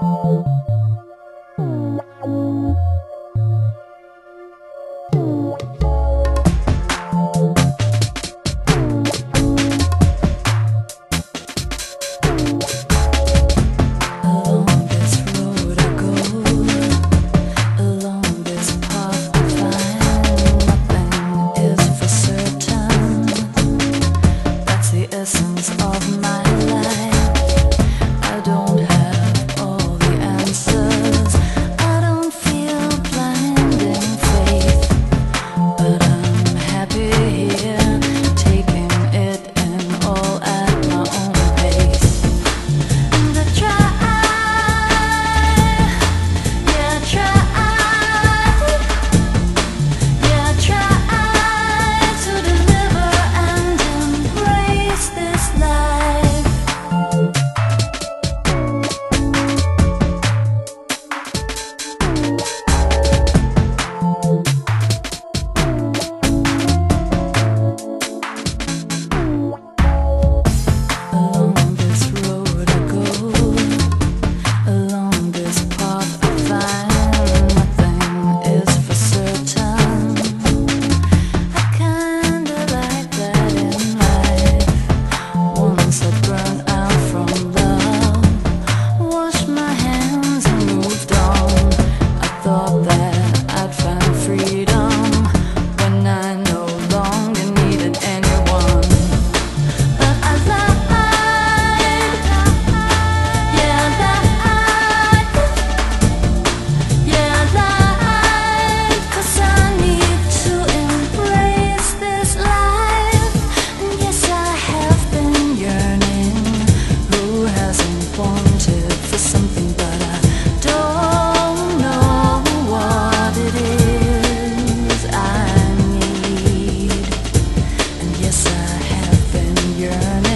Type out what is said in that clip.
Música yearning.